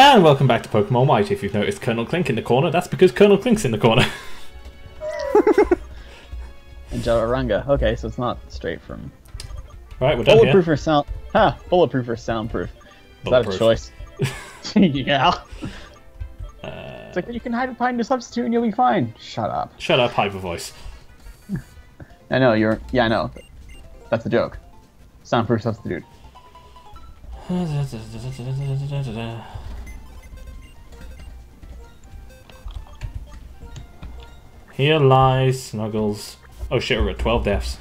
And welcome back to Pokemon White. If you've noticed Colonel Klink in the corner, that's because Colonel Klink's in the corner. And Jararanga. Okay, so it's not straight from right, we're done bulletproof here. or sound. Huh? Bulletproof or soundproof? Is that a choice? yeah. Uh, It's like you can hide behind a substitute and you'll be fine. Shut up. shut up, hyper voice. I know you're. Yeah, I know. That's a joke. Soundproof substitute. Here lies Snuggles. Oh shit, we're at 12 deaths.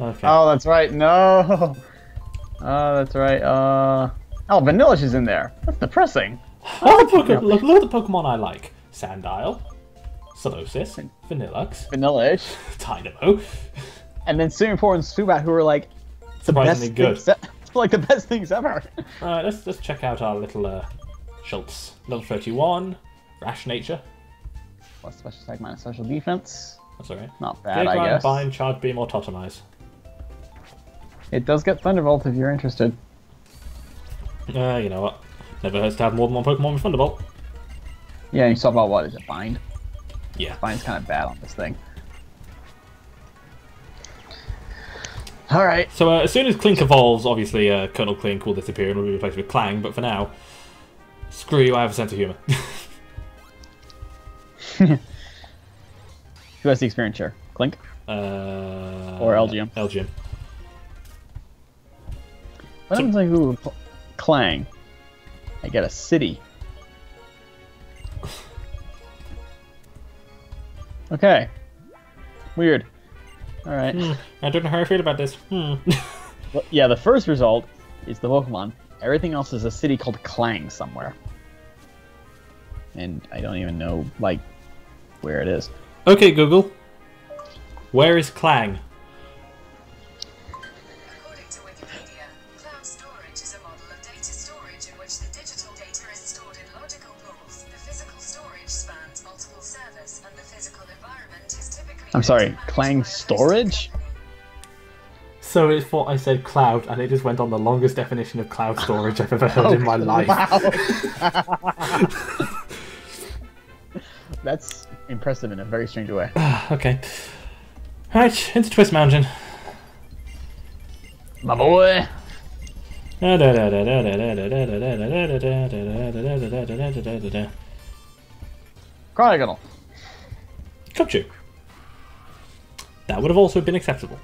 Okay. Oh, that's right. No. Oh, that's right. Uh. Oh, Vanillish is in there. That's depressing. Look, at the look, look at the Pokemon I like. Sandile, Solosis, Vanilluxe, Vanillish, Tynamo. and then Singapore and Subat, who are like the Surprisingly best good. like the best things ever. Alright, let's, let's check out our little uh, Schultz. Level 31, Rash Nature. Plus special attack minus special defense. That's alright. Not bad, I Big guess. Bind, Charge Beam, or Totomize. It does get Thunderbolt if you're interested. Uh, you know what? Never hurts to have more than one Pokemon with Thunderbolt. Yeah, you saw about what is it? Bind. Yeah. Bind's kind of bad on this thing. All right. So uh, as soon as Klink evolves, obviously uh, Colonel Klink will disappear and will be replaced with Klang, but for now, screw you, I have a sense of humour. Who has the experience share? Klink. uh, Or LGM. LGM. What happens like who cl- Klang? I get a city. Okay. Weird. All right. Hmm, I don't know how I feel about this. Hmm. Well, yeah, the first result is the Pokemon. Everything else is a city called Klang somewhere. And I don't even know, like, where it is. okay, Google. Where is Klang? According to Wikipedia, cloud storage is a model of data storage in which the digital data is stored in logical pools. The physical storage spans multiple servers, and the physical environment is typically. I'm sorry, managed Clang by a host storage? So it's thought I said cloud, and it just went on the longest definition of cloud storage I've ever heard in oh, my life. Wow. That's impressive in a very strange way. Okay. Right, into Twist Mountain. My boy. Cryogonal. Cubchoo. That would have also been acceptable.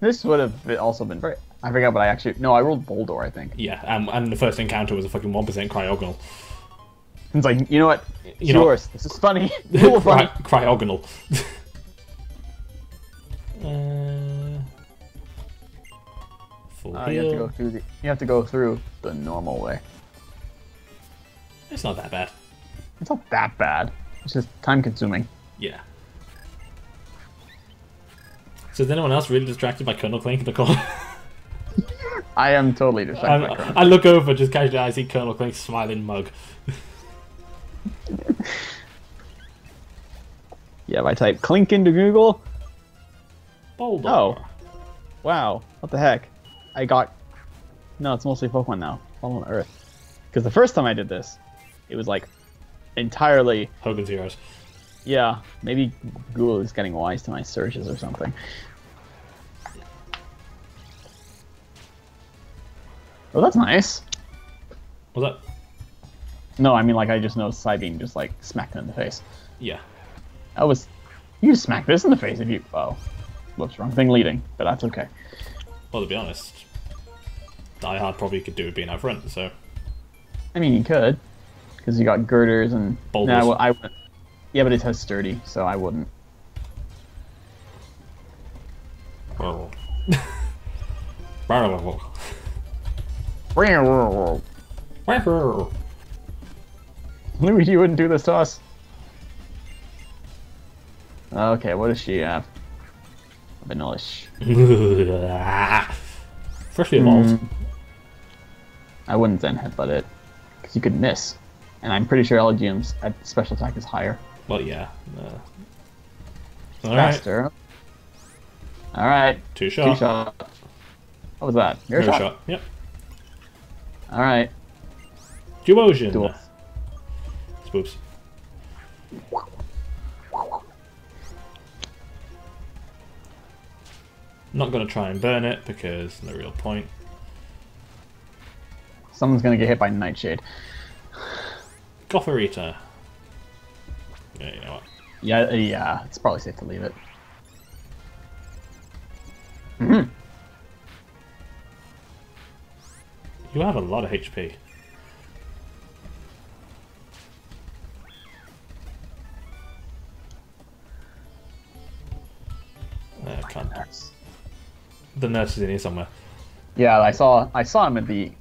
This would have also been very. I forgot, but I actually no, I rolled Boldore. I think Yeah, um, and the first encounter was a fucking 1% Cryogonal. It's like you know what, it's You know- yours. This is funny. Cool Cry- fun. cryogonal. uh, full Uh, you have to go through the. You have to go through the normal way. It's not that bad. It's not that bad. It's just time consuming. Yeah. So is anyone else really distracted by Colonel Klink in the corner? I am totally distracted. by I, I look over, just casually, I see Colonel Klink's smiling mug. Yeah, if I type clink into Google. Boulder. Oh. Wow, what the heck? I got. No, it's mostly Pokemon now. All on Earth. Because the first time I did this, it was like entirely. Hogan's Heroes. Yeah, maybe Google is getting wise to my searches or something. Oh, that's nice. What's that? No, I mean like I just noticed Psybeam just like smacked him in the face. Yeah. That was. You just smack this in the face if you. Oh, whoops, wrong thing leading, but that's okay. Well, to be honest, Die Hard probably could do with being out front, so. I mean, you could, because you got girders and. Boulders. Well, I wouldn't. Yeah, but it has sturdy, so I wouldn't. Well. Luigi wouldn't do this to us. Okay, what does she have? Vanillish. Freshly evolved. Hmm. I wouldn't then headbutt it, because you could miss. And I'm pretty sure Elgyem's special attack is higher. Well, yeah. Uh, Alright. Faster. Alright, Two shot. two shot. What was that? Mirror shot? shot. Yep. Alright. Duosion. Dual. Spoops. Not going to try and burn it because no real point. Someone's gonna get hit by Nightshade. Gothorita. Yeah, you know what? Yeah, yeah. It's probably safe to leave it. Mhm. You have a lot of HP. Uh, can't. The nurse is in here somewhere. Yeah, I saw. I saw him at the.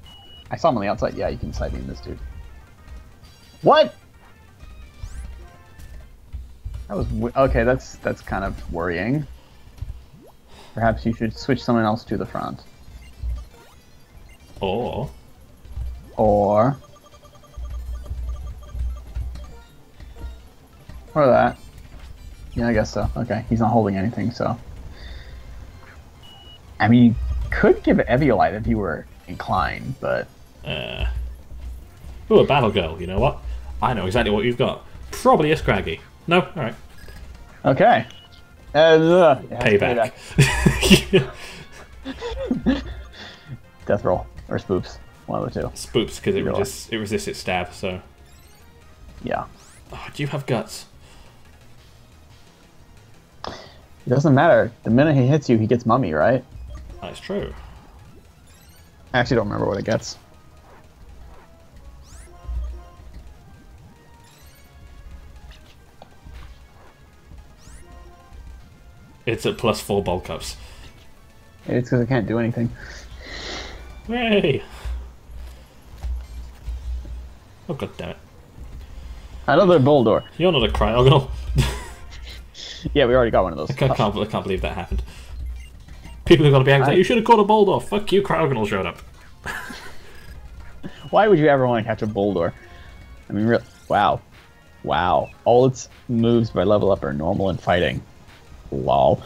I saw him on the outside. Yeah, you can Psybeam this dude. What? That was okay. That's that's kind of worrying. Perhaps you should switch someone else to the front, Or or or that. Yeah, I guess so. Okay, he's not holding anything, so. I mean, you could give it Eviolite if you were inclined, but uh, ooh, a battle girl. You know what? I know exactly what you've got. Probably a Scraggy. No, all right. Okay. Uh, Payback. payback. Death roll or spoops. One of the two. Spoops because it resists it resists its stab. So, Yeah. oh, do you have guts? It doesn't matter. The minute he hits you, he gets mummy, right? That's true. I actually don't remember what it gets. It's at plus four bulk ups. It's because I can't do anything. Yay! Oh god damn it! Another Boldore. You're not a cryogonal. Oh, yeah, we already got one of those. I can't, I can't believe that happened. People are going to be angry. I- You should have caught a Boldore. Fuck you, cryogonal showed up. Why would you ever want to catch a Boldore? I mean, real. Wow. Wow. All its moves by level up are normal in fighting. Lol.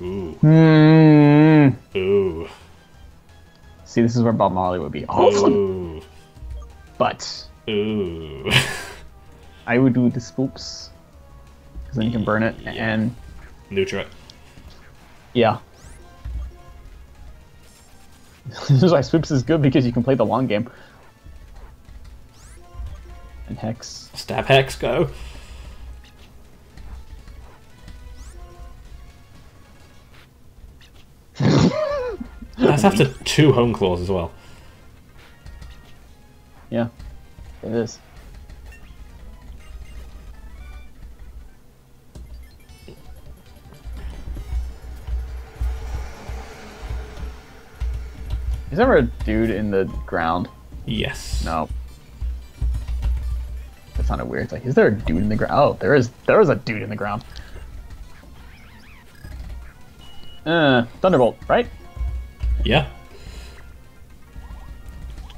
Ooh, Hmm. ooh, See, this is where Bob Marley would be awesome. ooh, But ooh. I would do the spoops. Because then you can burn it and Nutra. yeah. this is why spoops is good because you can play the long game. And hex. Stab Hex, go. That's after two Hone Claws as well. Yeah. It is. Is there a dude in the ground? Yes. No. That sounded weird. It's like, is there a dude in the ground? Oh, there is. There is a dude in the ground. Uh, Thunderbolt, right? Yeah.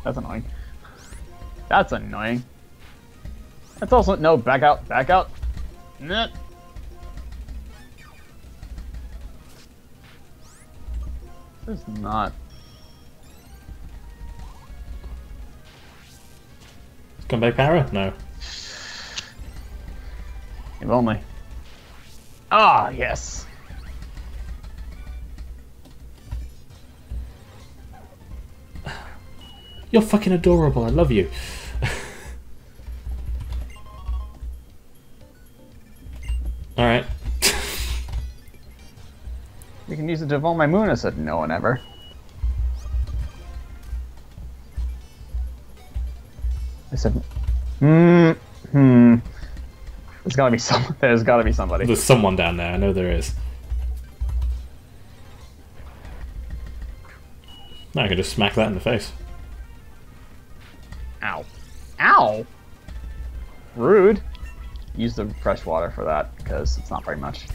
That's annoying. That's annoying. That's also no. Back out. Back out. Nah. This is not. Come back, Para? No. If only. Ah, yes. You're fucking adorable. I love you. Alright. You can use it to evolve my moon. I said no one ever. Said, hmm, hmm. There's gotta be some. There's gotta be somebody. There's someone down there. I know there is. Now I can just smack that in the face. Ow. Ow! Rude. Use the fresh water for that, because it's not very much.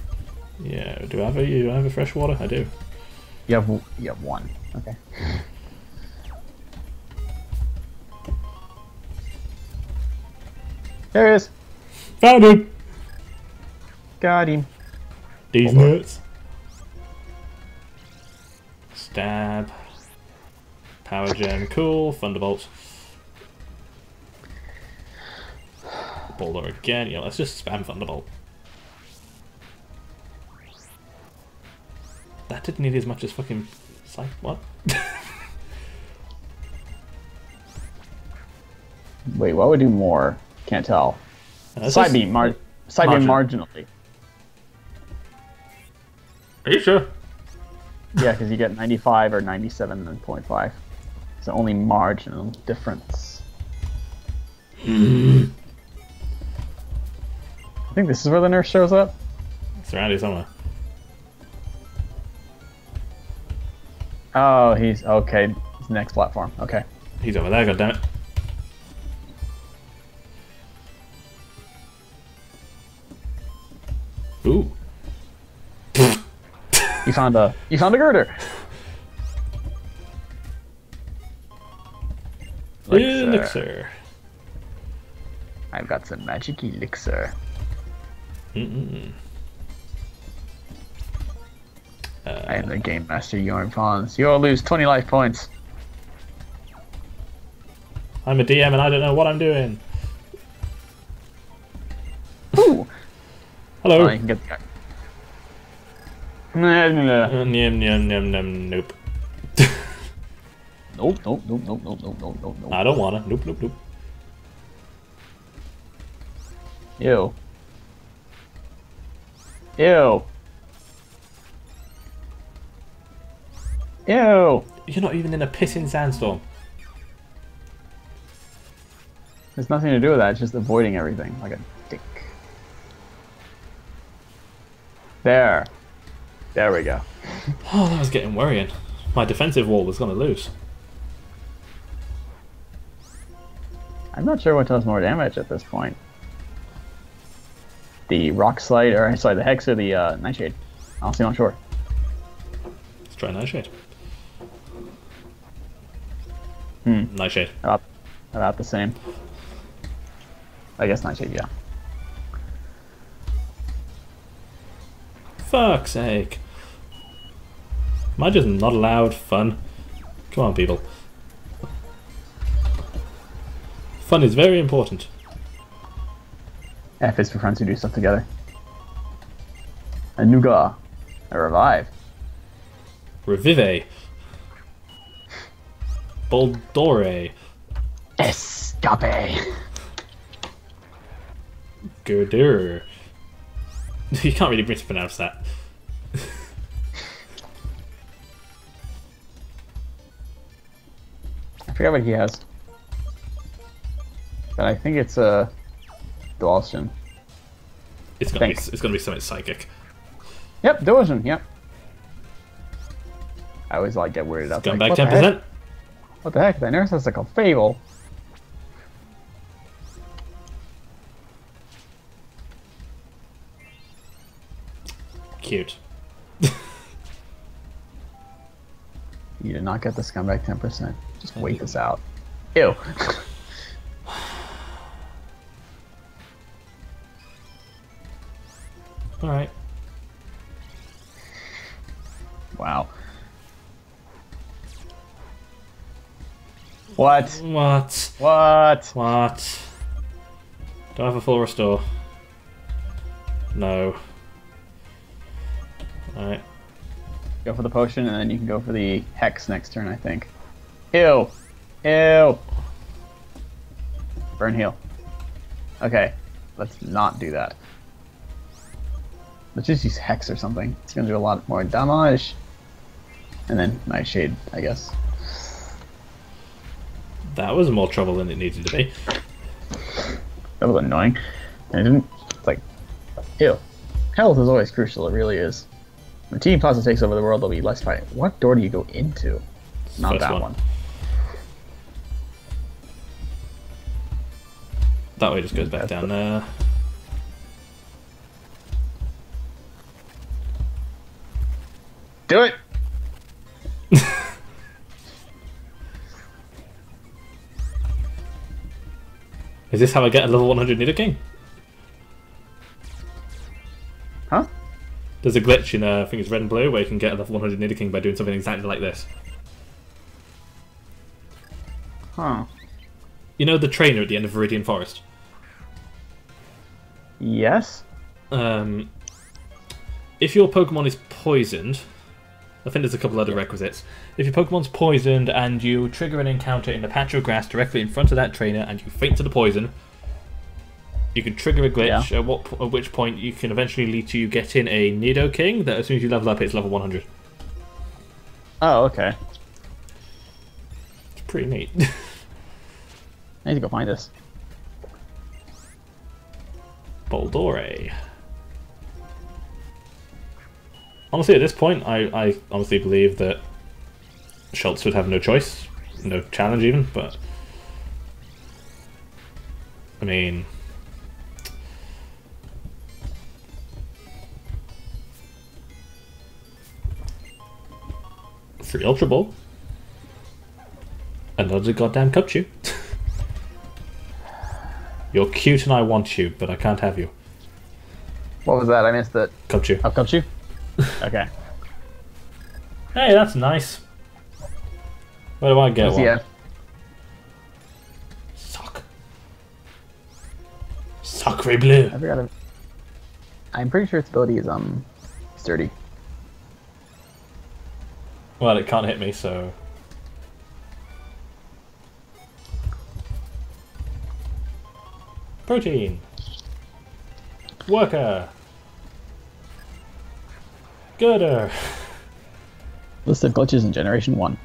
Yeah, do I have a, do I have a fresh water? I do. You have you have one. Okay. There he is. Found him! Got him. These Hold on. Stab. Power Gem, cool. Thunderbolt. Boulder again. Yeah, let's just spam Thunderbolt. That didn't need as much as fucking. Psych. What? Wait, why would do more? Can't tell. Uh, Psybeam, mar- Psybeam marginally. Are you sure? Yeah, because you get 95 or 97.5. So only marginal difference. I think this is where the nurse shows up. It's around here somewhere. Oh, he's okay. It's the next platform. Okay. He's over there, goddammit. You found the you found a girder. Elixir. Elixir. I've got some magic elixir. Mm-mm. Uh. I am the game master, you Yorn Pawns. You'll lose 20 life points. I'm a DM and I don't know what I'm doing. Ooh. Hello. Oh, you can get the guy. Nah, nah, nah. Uh, Nyam, nyam, nyam, nyam, nope. Nope, nope, nope, nope, nope, nope, nope, nope, nope. I don't wanna. Nope, nope, nope. Ew. Ew. Ew. You're not even in a pissing sandstorm. There's nothing to do with that. It's just avoiding everything like a dick. There. There we go. Oh, that was getting worrying. My defensive wall was gonna lose. I'm not sure what does more damage at this point. The rock slide, or sorry, the hex or the uh, nightshade. Honestly, not sure. Let's try Nightshade. Hmm. Nightshade. About, about the same. I guess nightshade, yeah. Fuck's sake. Am I just not allowed fun? Come on, people. Fun is very important. F is for friends who do stuff together. A nougat. A revive. Revive. Boldore. Escape. Girder. You can't really pronounce that. Forget what he has. But I think it's uh, a Dwalston. It's gonna be it's gonna be something psychic. Yep, Dwalston, yep. I always like get weirded out. Like, back ten percent. What the heck? That nurse has like a fable. Cute. You did not get the scumbag 10%. Just wait this out. Ew. Alright. wow. What? What? What? What? Do I have a full restore? No. Alright. Go for the potion, and then you can go for the hex next turn, I think. Ew. Ew. Burn heal. Okay. Let's not do that. Let's just use hex or something. It's gonna do a lot more damage. And then nightshade, I guess. That was more trouble than it needed to be. That was annoying. And it didn't it's like ew. Health is always crucial, it really is. When Team Plasma takes over the world, there'll be less fighting. What door do you go into? Not First that one. one. That way just goes back down there. Do it! Is this how I get a level 100 Nidoking? Huh? There's a glitch in, uh, I think it's red and blue, where you can get a level 100 Nidoking by doing something exactly like this. Huh. You know the trainer at the end of Viridian Forest? Yes. Um, if your Pokemon is poisoned, I think there's a couple other requisites. If your Pokemon's poisoned and you trigger an encounter in the patch of grass directly in front of that trainer and you faint to the poison, you can trigger a glitch. Yeah. At what at which point you can eventually lead to you getting a Nidoking that as soon as you level up, it's level 100. Oh, okay. It's pretty neat. I need to go find this. Boldore. Honestly, at this point, I, I honestly believe that Schultz would have no choice, no challenge even, but. I mean. Free Ultra Ball. Another goddamn Cubchoo. You're cute and I want you, but I can't have you. What was that? I missed it. Cut you. I Oh, you. okay. Hey, that's nice. Where do I get one? Yeah. Suck. Sacre bleu. I forgot. It. I'm pretty sure its ability is um sturdy. Well, it can't hit me, so. Protein. Worker. Gooder. List of glitches in Generation 1.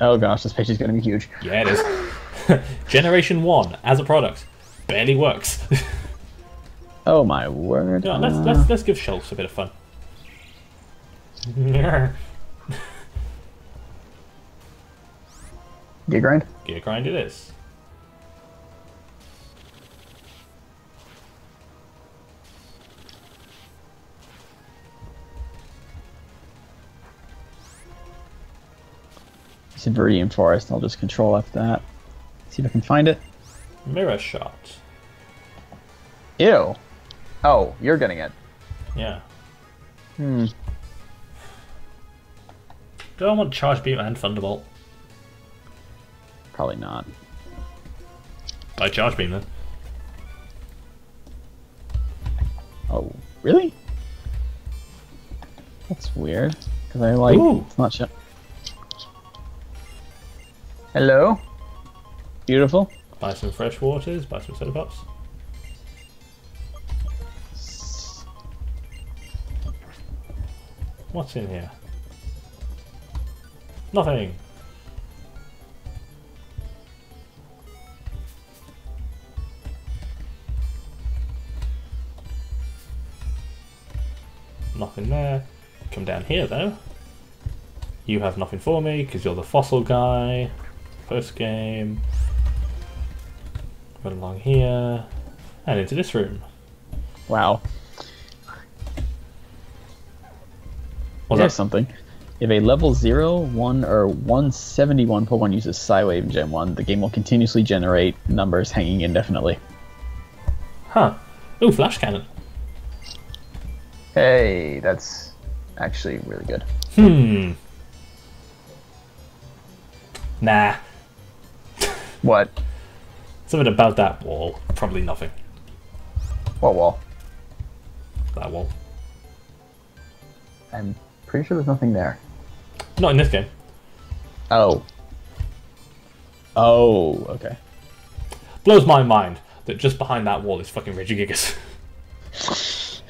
Oh gosh, this page is gonna be huge. Yeah, it is. Generation 1, as a product, barely works. Oh my word. Yeah, let's, let's, let's give Schultz a bit of fun. Gear grind? Gear grind it is. Viridian Forest. I'll just control F that. See if I can find it. Mirror shot. Ew. Oh, you're getting it. Yeah. Hmm. Do I want Charge Beam and Thunderbolt? Probably not. By Charge Beam then. Oh, really? That's weird. Because I like. Ooh. It's not shut. Hello? Beautiful. Buy some fresh waters, buy some soda pops. What's in here? Nothing. Nothing there. Come down here though. You have nothing for me because you're the fossil guy. First game. Run along here. And into this room. Wow. What's Here's that? something. If a level 0, 1, or 171 Pokemon uses Psywave in Gen 1, the game will continuously generate numbers hanging indefinitely. Huh. Ooh, flash cannon. Hey, that's actually really good. Hmm. Nah. What? Something about that wall. Probably nothing. What wall? That wall. I'm pretty sure there's nothing there. Not in this game. Oh. Oh, okay. Blows my mind that just behind that wall is fucking Regigigas.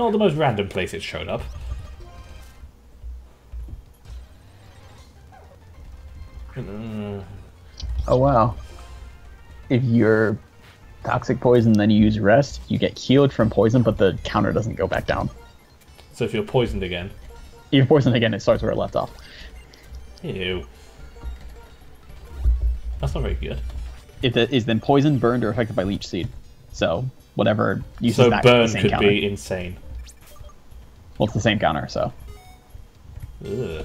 Not the most random place it showed up. Oh, wow. If you're toxic poison, then you use rest, you get healed from poison, but the counter doesn't go back down. So if you're poisoned again. If you're poisoned again, it starts where it left off. Ew. That's not very good. If it is then poisoned, burned, or affected by leech seed. So whatever uses So that burn the same could counter. be insane. Well, it's the same counter, so Ugh.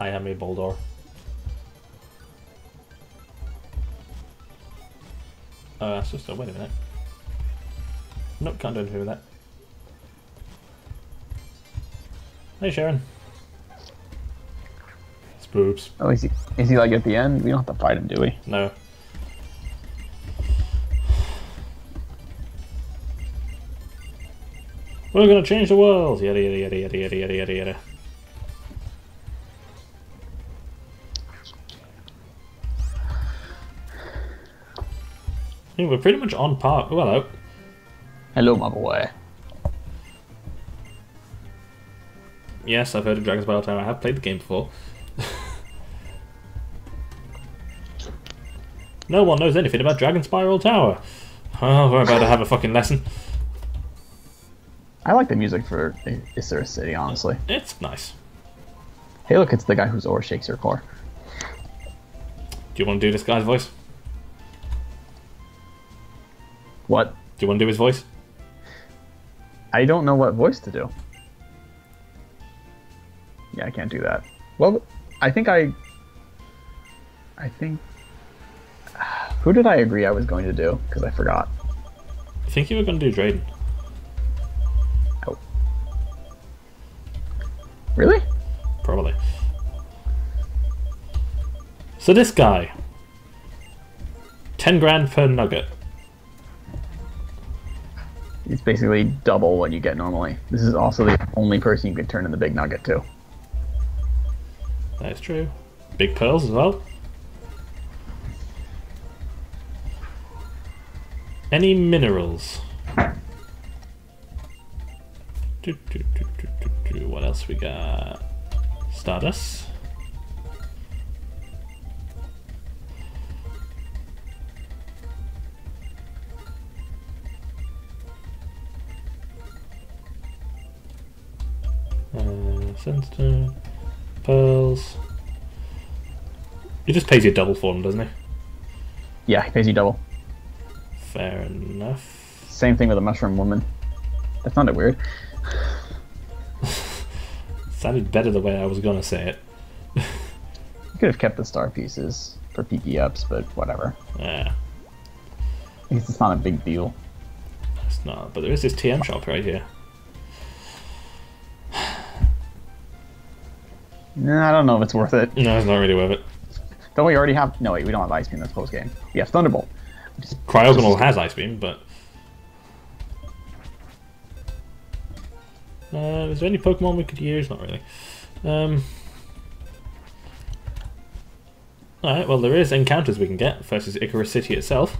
I am a Boldore. Uh, oh, that's just. Oh, wait a minute. Nope, can't do anything with that. Hey, Sharon. Spoops. At oh, least he, is he like at the end? We don't have to fight him, do we? No. We're gonna change the world. Yada yada yada yada yada yada yada we're pretty much on par. Oh, hello. Hello, my boy. Yes, I've heard of Dragon's Battle Tower. I have played the game before. no one knows anything about Dragon Spiral Tower. Oh, we're about to have a fucking lesson. I like the music for I- Icirrus City, honestly. It's nice. Hey, look, it's the guy whose ore shakes your core. Do you want to do this guy's voice? What? Do you want to do his voice? I don't know what voice to do. Yeah, I can't do that. Well, I think I. I think. Who did I agree I was going to do? Because I forgot. I think you were going to do Drayden. Oh. Really? Probably. So this guy. 10 grand per nugget. It's basically double what you get normally. This is also the only person you can turn in the big nugget to. That is true. Big pearls as well. Any minerals? What else we got? Stardust. Sandstone, pearls. He just pays you double for them, doesn't he? Yeah, he pays you double. Fair enough. Same thing with the mushroom woman. That sounded weird. Sounded better the way I was gonna say it. You could have kept the star pieces for PP ups, but whatever. Yeah, I guess it's not a big deal. it's not. But there is this TM shop right here. Nah, I don't know if it's worth it. No, it's not really worth it. Don't we already have? No, wait, we don't have ice cream. That's post game. We have Thunderbolt. Cryogonal has ice beam, but. Uh, is there any Pokemon we could use? Not really. Um. Alright, well, there is encounters we can get versus Icirrus City itself.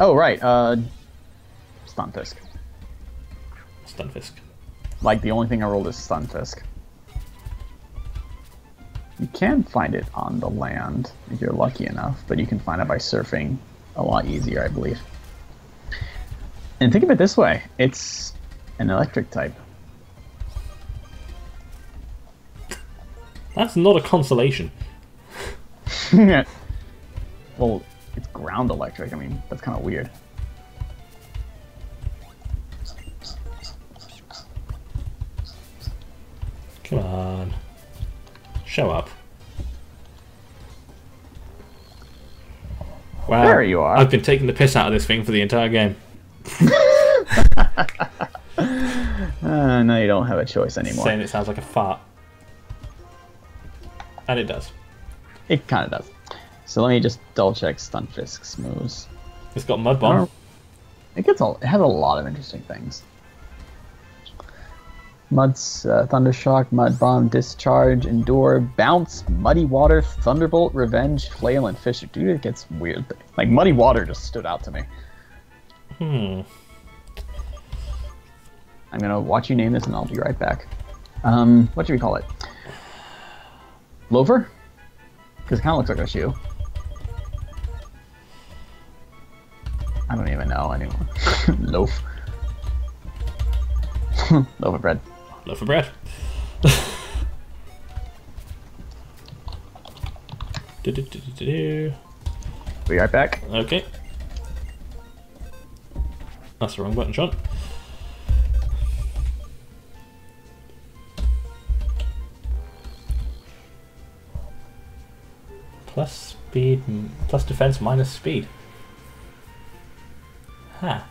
Oh right, uh, Stunfisk. Stunfisk. Like the only thing I rolled is Stunfisk. You can find it on the land if you're lucky enough, but you can find it by surfing a lot easier, I believe. And think of it this way: it's an electric type. That's not a consolation. well, it's ground electric. I mean, that's kind of weird. Come on. Show up. Wow. There you are. I've been taking the piss out of this thing for the entire game. Uh, now you don't have a choice anymore. Saying it sounds like a fart. And it does. It kind of does. So let me just double check Stunfisk's moves. It's got Mud Bomb. Oh. It gets all. It has a lot of interesting things. Mud's uh, Thundershock, Mud Bomb, Discharge, Endure, Bounce, Muddy Water, Thunderbolt, Revenge, Flail, and Fissure. Dude, it gets weird. Like Muddy Water just stood out to me. Hmm. I'm gonna watch you name this, and I'll be right back. Um, what should we call it? Loafer? Because it kind of looks like a shoe. I don't even know anymore. Loaf. Loaf of bread. Loaf of bread. Do-do-do-do-do. Be right back. Okay. That's the wrong button, Sean. Plus speed, plus defense, minus speed. Huh.